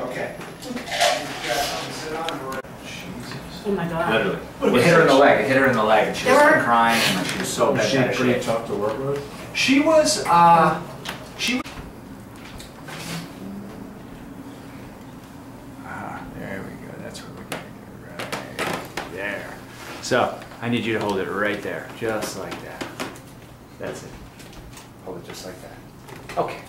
Okay. Oh my god. Literally. It hit her in the leg, it hit her in the leg, and she was There crying, and she was so Was bad. she pretty tough to work with? She was, uh, she. Ah, there we go, that's where we got it right there. So, I need you to hold it right there, just like that. That's it. Hold it just like that. Okay.